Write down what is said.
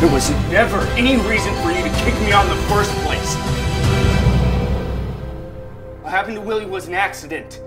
There was never any reason for you to kick me out in the first place. What happened to Willie was an accident.